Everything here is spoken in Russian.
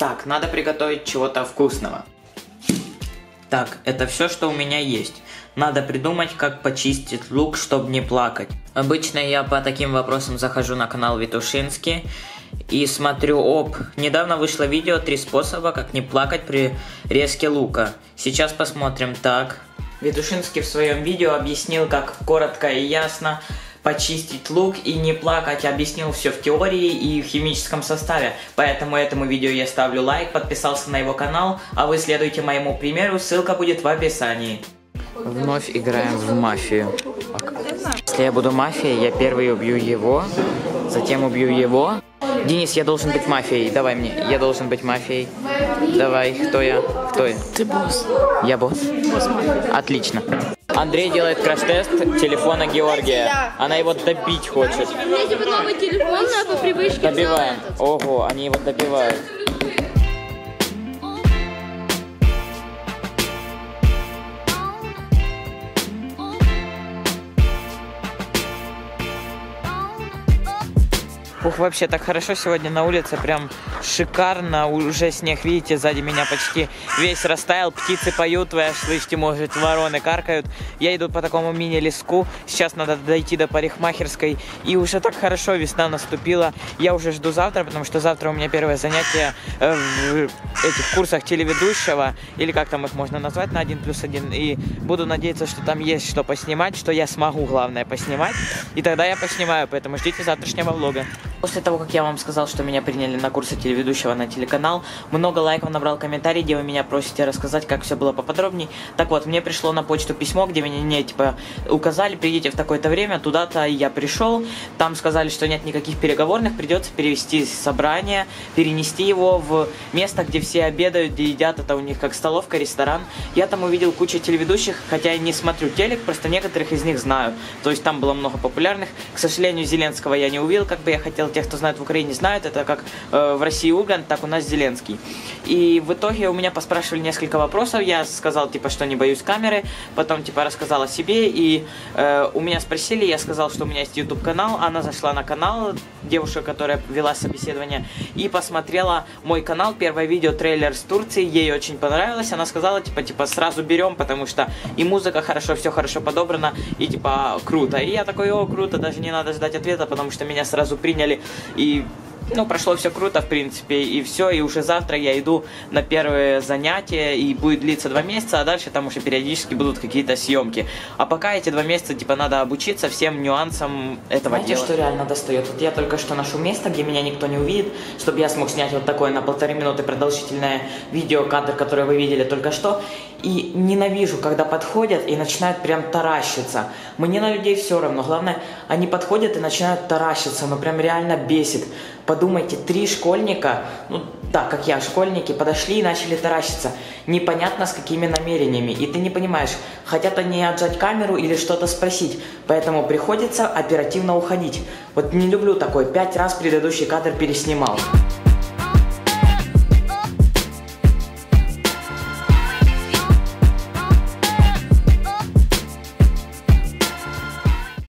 Так, надо приготовить чего-то вкусного. Так, это все, что у меня есть. Надо придумать, как почистить лук, чтобы не плакать. Обычно я по таким вопросам захожу на канал Витушинский и смотрю, оп, недавно вышло видео «Три способа, как не плакать при резке лука». Сейчас посмотрим. Так, Витушинский в своем видео объяснил, как коротко и ясно почистить лук и не плакать, объяснил все в теории и в химическом составе. Поэтому этому видео я ставлю лайк, подписался на его канал, а вы следуйте моему примеру, ссылка будет в описании. Вновь играем в мафию. Если я буду мафией, я первый убью его, затем убью его. Денис, я должен быть мафией. Давай мне. Я должен быть мафией. Давай. Кто я? Кто я? Ты босс. Я босс. Босс. Отлично. Андрей делает краш-тест телефона Георгия. Она его добить хочет. У меня типа новый телефон, но я по привычке Добиваем. Ого, они его добивают. Ух, вообще так хорошо сегодня на улице, прям шикарно, уже снег, видите, сзади меня почти весь растаял, птицы поют, вы аж слышите, может, вороны каркают. Я иду по такому мини-леску, сейчас надо дойти до парикмахерской, и уже так хорошо, весна наступила. Я уже жду завтра, потому что завтра у меня первое занятие э, в этих курсах телеведущего, или как там их можно назвать, на 1 плюс 1, и буду надеяться, что там есть что поснимать, что я смогу, главное, поснимать, и тогда я поснимаю, поэтому ждите завтрашнего влога. После того, как я вам сказал, что меня приняли на курсы телеведущего на телеканал, много лайков набрал комментарий, где вы меня просите рассказать, как все было поподробнее. Так вот, мне пришло на почту письмо, где мне, не, типа, указали, придите в такое-то время, туда-то я пришел, там сказали, что нет никаких переговорных, придется перевести собрание, перенести его в место, где все обедают, где едят, это у них как столовка, ресторан. Я там увидел кучу телеведущих, хотя я не смотрю телек, просто некоторых из них знаю. То есть там было много популярных. К сожалению, Зеленского я не увидел, как бы я хотел. Те, кто знает в Украине, знают. Это как э, в России Ургант, так у нас Зеленский. И в итоге у меня поспрашивали несколько вопросов. Я сказал, типа, что не боюсь камеры. Потом, типа, рассказал о себе. И э, у меня спросили, я сказал, что у меня есть YouTube канал. Она зашла на канал, девушка, которая вела собеседование, и посмотрела мой канал, первое видео, трейлер с Турции. Ей очень понравилось. Она сказала, типа, типа, сразу берем, потому что и музыка хорошо, все хорошо подобрано, и типа круто. И я такой, о, круто, даже не надо ждать ответа, потому что меня сразу приняли. И ну, прошло все круто, в принципе, и все, и уже завтра я иду на первое занятие, и будет длиться два месяца, а дальше там уже периодически будут какие-то съемки. А пока эти два месяца, типа, надо обучиться всем нюансам этого Знаете, дела. что реально достает? Вот я только что нашел место, где меня никто не увидит, чтобы я смог снять вот такое на полторы минуты продолжительное видео, кадр, который вы видели только что. И ненавижу, когда подходят и начинают прям таращиться. Мне на людей все равно. Главное, они подходят и начинают таращиться. Ну прям реально бесит. Подумайте, три школьника, ну да, как я, школьники, подошли и начали таращиться. Непонятно с какими намерениями. И ты не понимаешь, хотят они отжать камеру или что-то спросить. Поэтому приходится оперативно уходить. Вот не люблю такой. Пять раз предыдущий кадр переснимал.